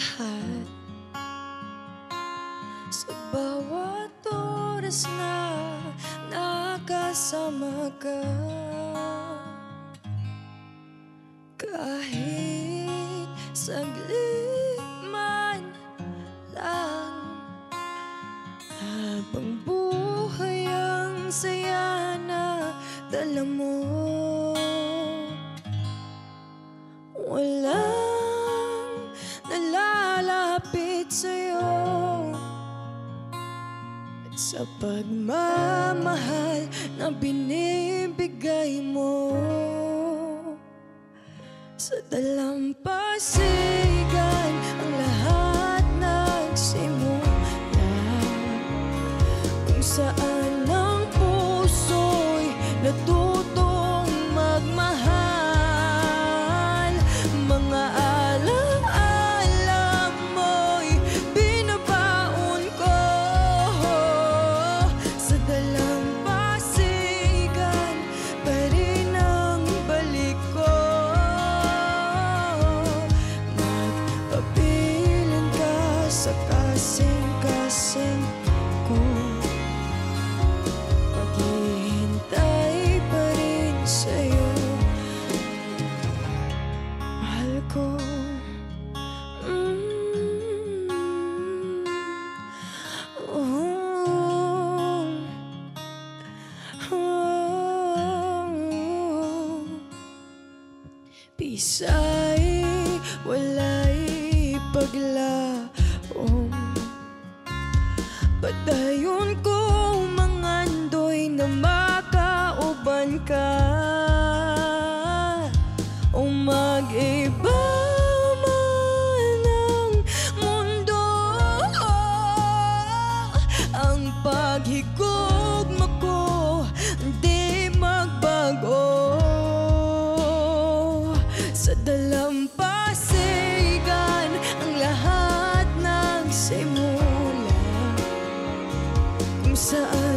lahat. Sa bawat oras na nakasama ka Kahit saglit man lang Habang buhay ang saya na dala mo Wala Sa pagmamahal na binibigay mo Sa dalampasigan ang lahat ng nagsimula. Kung saan ang puso'y natutunan Pisay, walay paglaong Padayon ko. sợ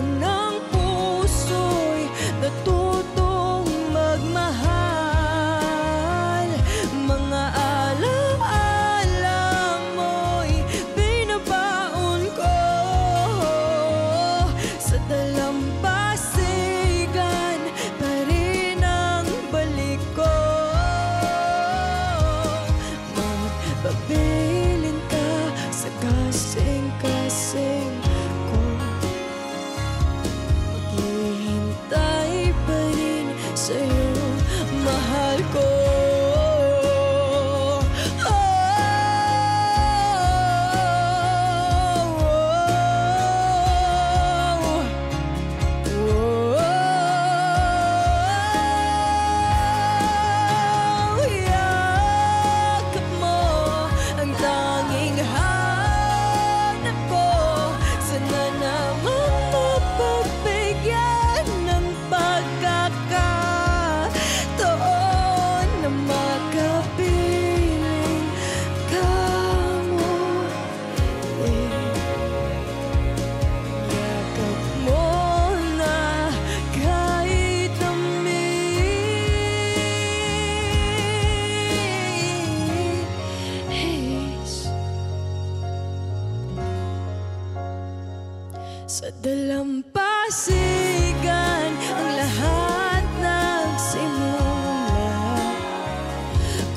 Sa dalampasigan ang lahat nagsimula.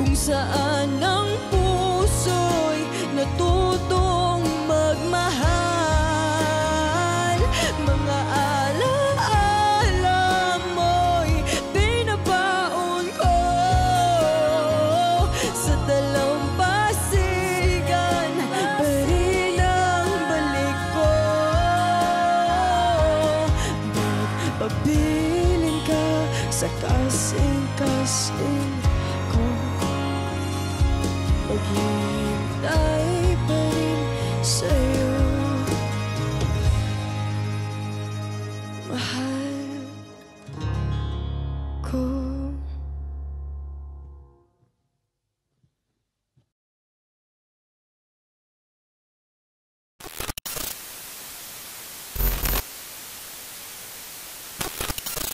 Kung saan ang Sakasing kasing ko Maghihintay